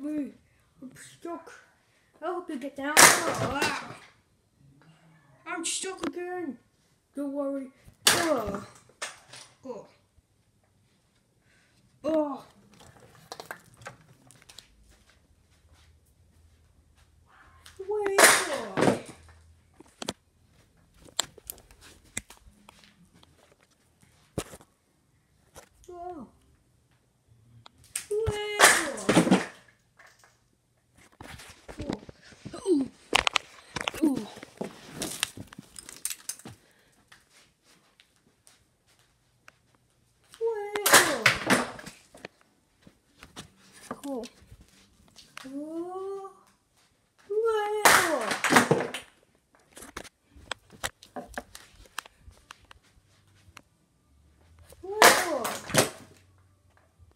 me. I'm stuck. I hope you get down. Oh. I'm stuck again. Don't worry. Oh. Oh. Oh. Wait. Oh. Oh. Воу. Воу.